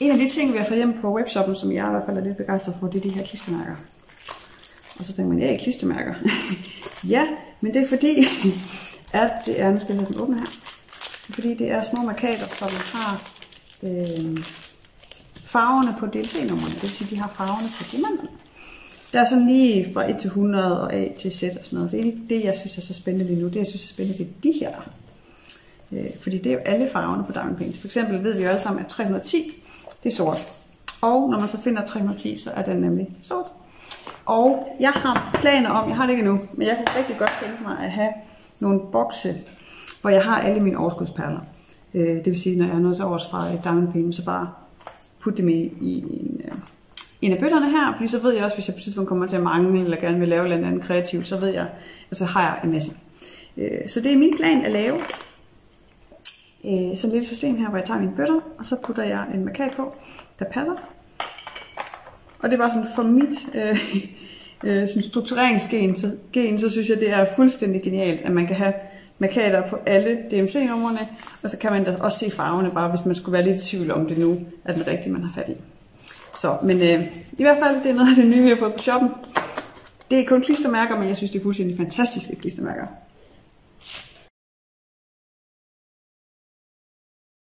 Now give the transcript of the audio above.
En af de ting, vi har fået hjem på webshoppen, som jeg i hvert fald er lidt begejstret for, det er de her klistermærker. Og så tænker man, ja, klistermærker. ja, men det er fordi, at det er, nu skal jeg lade den åbne her. Det er fordi, det er små markader, som har øh, farverne på DLC-numrene. Det vil sige, de har farverne på diamanterne. Der er sådan lige fra 1 til 100 og A til Z og sådan noget. Det er ikke det, jeg synes er så spændende lige nu. Det, jeg synes er spændende, det er de her. Øh, fordi det er jo alle farverne på Diamond paint. For eksempel ved vi jo alle sammen, at 310, det er sort. Og når man så finder 310, så er den nemlig sort. Og jeg har planer om, jeg har det ikke endnu, men jeg kunne rigtig godt tænke mig at have nogle bokse, hvor jeg har alle mine overskudsperler. Øh, det vil sige, når jeg er nået til års fra et Diamond så bare putte dem i, i en, øh, en af bøtterne her, fordi så ved jeg også, hvis jeg på et tidspunkt kommer til at mangle, eller gerne vil lave noget andet kreativt, så ved jeg, at så har jeg en masse. Øh, så det er min plan at lave øh, sådan et lille system her, hvor jeg tager mine bøtter, og så putter jeg en markat på, der passer. Og det var sådan for mit øh, øh, sådan struktureringsgen, så, gen, så synes jeg, det er fuldstændig genialt, at man kan have markater på alle DMC-numrene, og så kan man da også se farverne, bare hvis man skulle være lidt i tvivl om det nu, er den rigtige, man har fat i. Så, men øh, i hvert fald, det er noget af det nye, vi har fået på shoppen. Det er kun klistermærker, men jeg synes, det er fuldstændig fantastiske klistermærker.